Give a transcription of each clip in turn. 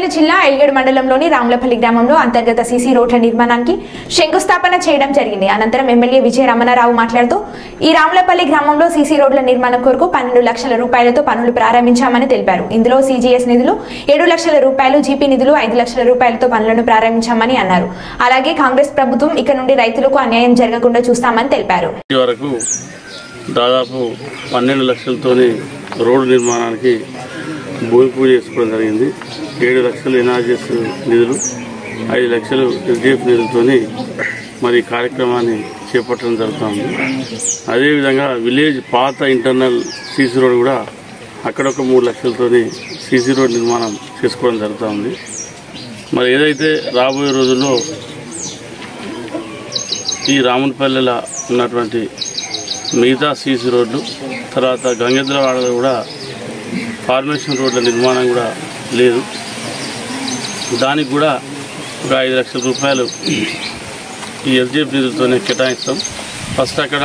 పెద్దపల్లి జిల్లా ఎల్గేడు మండలంలోని రాములపల్లి గ్రామంలో అంతర్గత సీసీ రోడ్ల నిర్మాణానికి శంకుస్థాపన చేయడం జరిగింది. అనంతరం ఎమ్మెల్యే విజయ రమణారావు మాట్లాడుతూ ఈ రాములపల్లి గ్రామంలో సీసీ రోడ్ల నిర్మాణం కొరకు పన్నెండు లక్షల రూపాయలతో పనులు ప్రారంభించామని తెలిపారు. ఇందులో సీజీఎస్ నిధులు ఏడు లక్షల రూపాయలు జీపీ నిధులు ఐదు లక్షల రూపాయలతో పనులను ప్రారంభించామని అన్నారు. అలాగే కాంగ్రెస్ ప్రభుత్వం ఇక నుండి రైతులకు అన్యాయం జరగకుండా చూస్తామని తెలిపారు. దాదాపు పన్నెండు లక్షలతోని రోడ్డు నిర్మాణానికి భూమి పూజ చేసుకోవడం జరిగింది. ఏడు లక్షలు ఎన్ఆర్జీఎస్ నిధులు ఐదు లక్షలు ఎస్డిఎఫ్ నిధులతోని మరి కార్యక్రమాన్ని చేపట్టడం జరుగుతుంది. అదేవిధంగా విలేజ్ పాత ఇంటర్నల్ సీసీ రోడ్ కూడా అక్కడ ఒక మూడు లక్షలతోని సీసీ రోడ్ నిర్మాణం చేసుకోవడం జరుగుతుంది. మరి ఏదైతే రాబోయే రోజుల్లో ఈ రామునిపల్లెలో ఉన్నటువంటి మిగతా సీసీ రోడ్లు తర్వాత గంగెద్రవాడలో కూడా ఫార్మేషన్ రోడ్ల నిర్మాణం కూడా లేదు. దానికి కూడా ఒక ఐదు లక్షల రూపాయలు ఈ ఎస్డిఎఫ్ నిధులతోనే కేటాయిస్తాం. ఫస్ట్ అక్కడ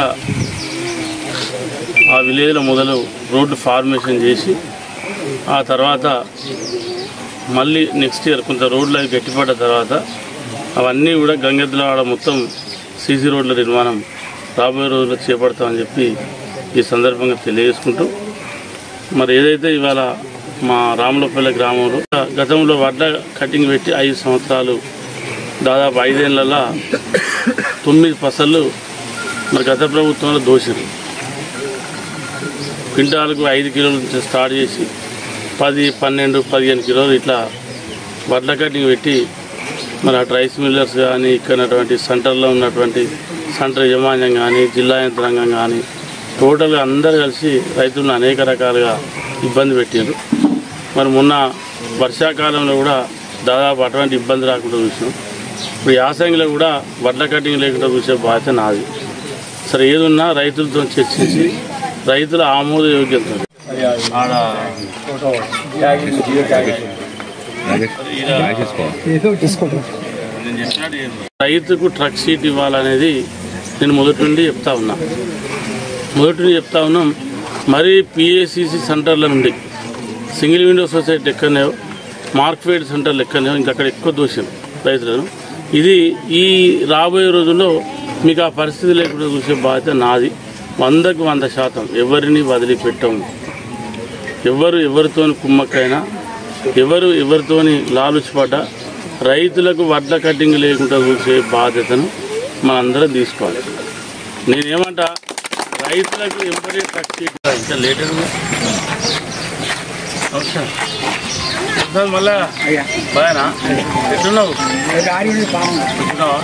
ఆ విలేజ్లో మొదలు రోడ్డు ఫార్మేషన్ చేసి ఆ తర్వాత మళ్ళీ నెక్స్ట్ ఇయర్ కొంత రోడ్లు అవి గట్టిపడ్డ తర్వాత అవన్నీ కూడా గంగెద్దులవాడ మొత్తం సీసీ రోడ్ల నిర్మాణం రాబోయే రోజుల్లో చేపడతామని చెప్పి ఈ సందర్భంగా తెలియజేసుకుంటూ మరి ఏదైతే ఇవాళ మా రాములపల్లి గ్రామంలో గతంలో వడ్ల కటింగ్ పెట్టి ఐదు సంవత్సరాలు దాదాపు ఐదేళ్ళలో తొమ్మిది పసలు మరి గత ప్రభుత్వంలో దోషులు క్వింటాలకు ఐదు కిలోల నుంచి స్టార్ట్ చేసి పది పన్నెండు పదిహేను కిలోలు ఇట్లా వడ్ల కటింగ్ పెట్టి మరి అటు రైస్ మిల్లర్స్ కానీ ఇక్కడ ఉన్నటువంటి సెంటర్లో ఉన్నటువంటి సెంటర్ యజమాన్యం కానీ జిల్లా యంత్రాంగం కానీ టోటల్గా అందరు కలిసి రైతులను అనేక రకాలుగా ఇబ్బంది పెట్టారు మరి మొన్న వర్షాకాలంలో కూడా దాదాపు అటువంటి ఇబ్బంది రాకుండా చూసినాం. ఇప్పుడు యాసంగిలో కూడా వడ్ల కటింగ్ లేకుండా చూసే బాధ్యత నాది. సరే ఏదున్నా రైతులతో చర్చించి రైతుల ఆమోద యోగ్యత రైతుకు ట్రక్ సీట్ ఇవ్వాలనేది నేను మొదటి నుండి చెప్తా ఉన్నా. మొదటి చెప్తా ఉన్నాం మరి పిఏసిసి సెంటర్ల నుండి. సింగిల్ విండో సొసైటీ ఎక్కడనే మార్క్ఫెడ్ సెంటర్లు ఎక్కడనే ఇంకా అక్కడ ఎక్కువ దూషం రైతులను. ఇది ఈ రాబోయే రోజుల్లో మీకు ఆ పరిస్థితి లేకుండా చూసే బాధ్యత నాది. వందకు వంద శాతం ఎవరిని వదిలిపెట్టము. ఎవరు ఎవరితోని కుమ్మక్కైనా ఎవరు ఎవరితోని లాలుచిపడ్డా రైతులకు వడ్ల కటింగ్ లేకుండా చూసే బాధ్యతను మనందరం తీసుకోవాలి. నేనేమంటా రైతులకు ఎంబడే కట్టి ఇంకా లేటర్ మళ్ళా? బాయనా ఎట్లున్నావు? ఎట్లున్నావా?